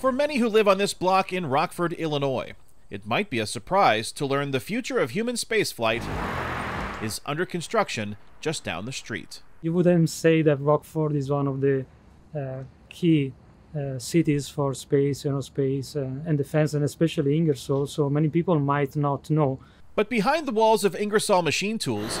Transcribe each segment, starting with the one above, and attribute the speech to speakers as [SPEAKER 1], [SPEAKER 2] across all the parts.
[SPEAKER 1] For many who live on this block in Rockford, Illinois, it might be a surprise to learn the future of human spaceflight is under construction just down the street.
[SPEAKER 2] You wouldn't say that Rockford is one of the uh, key uh, cities for space, aerospace, uh, and defense, and especially Ingersoll, so many people might not know.
[SPEAKER 1] But behind the walls of Ingersoll Machine Tools,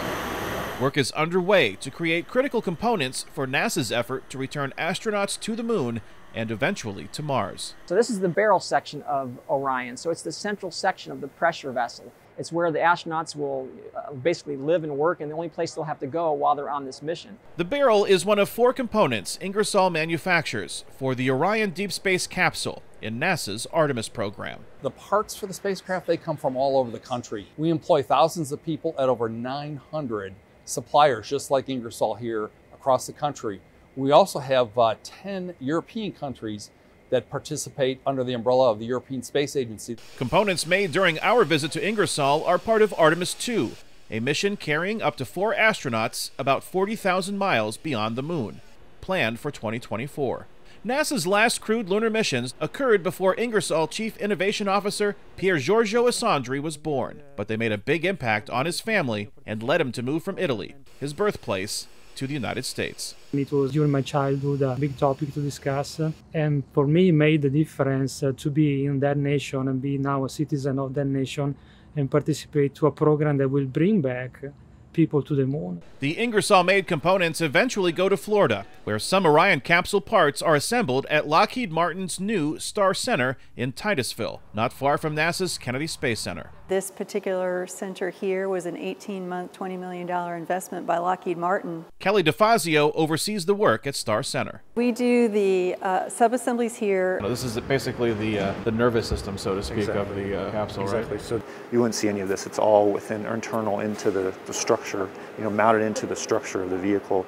[SPEAKER 1] work is underway to create critical components for NASA's effort to return astronauts to the moon and eventually to Mars.
[SPEAKER 3] So this is the barrel section of Orion. So it's the central section of the pressure vessel. It's where the astronauts will uh, basically live and work and the only place they'll have to go while they're on this mission.
[SPEAKER 1] The barrel is one of four components Ingersoll manufactures for the Orion Deep Space Capsule in NASA's Artemis program.
[SPEAKER 4] The parts for the spacecraft, they come from all over the country. We employ thousands of people at over 900 suppliers, just like Ingersoll here across the country. We also have uh, 10 European countries that participate under the umbrella of the European Space Agency.
[SPEAKER 1] Components made during our visit to Ingersoll are part of Artemis 2, a mission carrying up to four astronauts about 40,000 miles beyond the moon, planned for 2024. NASA's last crewed lunar missions occurred before Ingersoll Chief Innovation Officer Pier Giorgio Alessandri was born, but they made a big impact on his family and led him to move from Italy, his birthplace, to the United States.
[SPEAKER 2] It was during my childhood a big topic to discuss, and for me, it made the difference uh, to be in that nation and be now a citizen of that nation and participate to a program that will bring back people to the moon.
[SPEAKER 1] The Ingersoll made components eventually go to Florida, where some Orion capsule parts are assembled at Lockheed Martin's new Star Center in Titusville, not far from NASA's Kennedy Space Center.
[SPEAKER 5] This particular center here was an 18 month, $20 million investment by Lockheed Martin.
[SPEAKER 1] Kelly DeFazio oversees the work at Star Center.
[SPEAKER 5] We do the uh, subassemblies here.
[SPEAKER 6] This is basically the, uh, the nervous system, so to speak, exactly. of the uh, capsule,
[SPEAKER 7] exactly.
[SPEAKER 6] right?
[SPEAKER 7] So you wouldn't see any of this. It's all within internal into the, the structure, you know, mounted into the structure of the vehicle.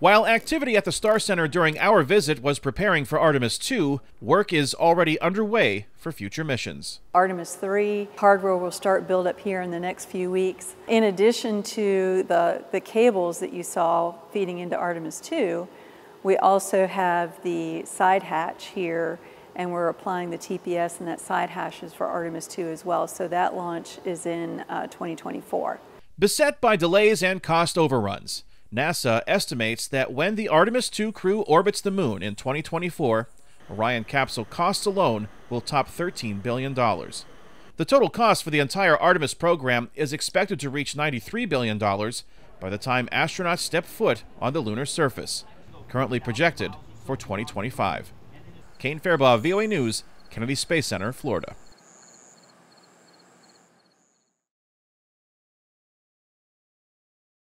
[SPEAKER 1] While activity at the Star Center during our visit was preparing for Artemis 2, work is already underway for future missions.
[SPEAKER 5] Artemis 3 hardware will start build up here in the next few weeks. In addition to the, the cables that you saw feeding into Artemis 2, we also have the side hatch here and we're applying the TPS and that side hashes for Artemis 2 as well. So that launch is in uh, 2024.
[SPEAKER 1] Beset by delays and cost overruns, NASA estimates that when the Artemis 2 crew orbits the moon in 2024, Orion capsule costs alone will top $13 billion. The total cost for the entire Artemis program is expected to reach $93 billion by the time astronauts step foot on the lunar surface, currently projected for 2025. Kane Farabaugh, VOA News, Kennedy Space Center, Florida.